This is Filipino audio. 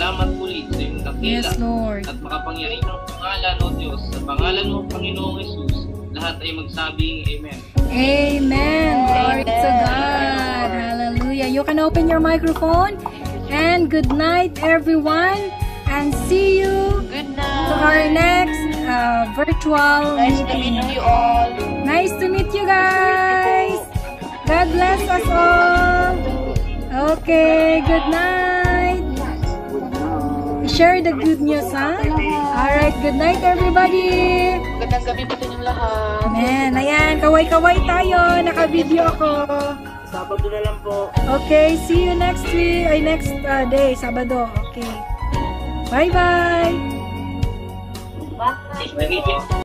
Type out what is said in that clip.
salamat muli sa iyong dakila Yes, Lord. at makapangyarihang pangalan, O Diyos. Sa pangalan mo, Panginoong Jesus, lahat ay magsabing Amen. Amen. Glory to God. Hallelujah. You can open your microphone. And good night, everyone. And see you Good to night. our next uh, virtual Nice to meeting. meet you all. Nice to meet you guys. God bless us all. Okay, good night. Share the good news, ha? Alright, good night everybody. Magandang gabi po sa inyong lahat. Amen. Ayan, kaway-kaway tayo. Naka-video ako. Sabado na lang po. Okay, see you next week. Ay, next uh, day, Sabado. Okay. Bye-bye. Bye. Nagiging